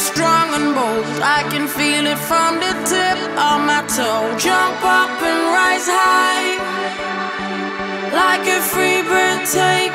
strong and bold. I can feel it from the tip of my toe. Jump up and rise high like a free bird. Take